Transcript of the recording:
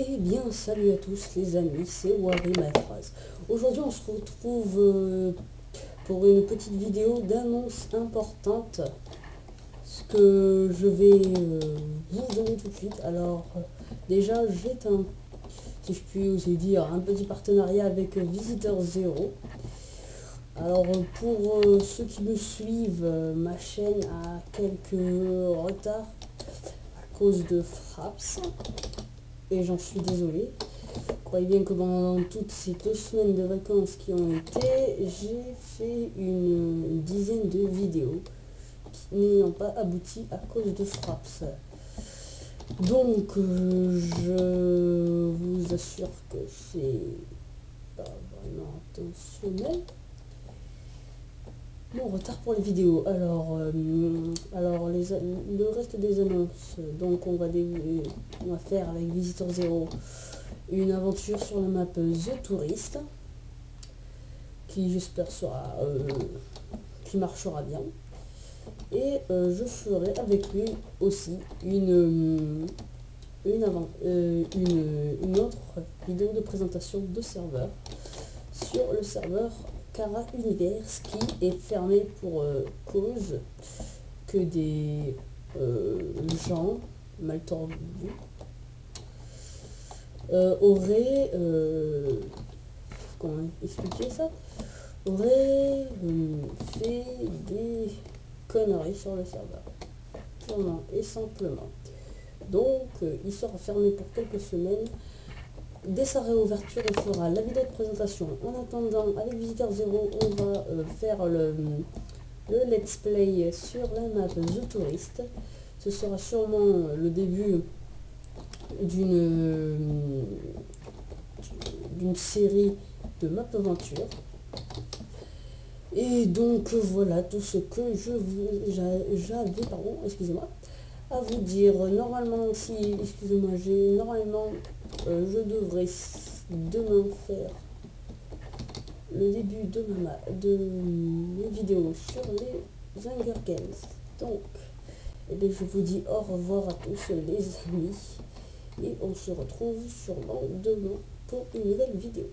Eh bien, salut à tous les amis, c'est Wari phrase. Aujourd'hui, on se retrouve euh, pour une petite vidéo d'annonce importante. Ce que je vais euh, vous donner tout de suite. Alors, déjà, j'ai un, si je puis oser dire, un petit partenariat avec Visiteur Zero. Alors, pour euh, ceux qui me suivent, ma chaîne a quelques retards à cause de Fraps et j'en suis désolé. Croyez bien que pendant toutes ces deux semaines de vacances qui ont été, j'ai fait une, dizaine de vidéos qui n'ayant pas abouti à cause de Fraps. Donc, euh, je vous assure que c'est pas vraiment intentionnel. Bon, retard pour les vidéos. Alors, euh, alors les, le reste des annonces. Donc, on va, on va faire avec Visitor Zero une aventure sur la map The Tourist, qui j'espère sera, euh, qui marchera bien. Et euh, je ferai avec lui aussi une, une, avant, une, une autre vidéo de présentation de serveur sur le serveur Univers qui est fermé pour euh, cause que des euh, gens mal tordus euh, auraient comment expliquer ça? Auraient fait des conneries sur le serveur. Purement et simplement. Donc il sera fermé pour quelques semaines Dès sa réouverture, il fera la vidéo de présentation. En attendant, avec Visiteur Zero, on va euh, faire le, let's play sur la map The Tourist. Ce sera sûrement le début d'une d'une série de map aventure. Et donc voilà tout ce que je j'avais pardon excusez-moi à vous dire normalement si excusez-moi j'ai normalement euh, je devrais demain faire le début de ma de mes vidéos sur les Hunger Games. Donc, et eh bien, je vous dis au revoir à tous les amis et on se retrouve sûrement demain pour une nouvelle vidéo.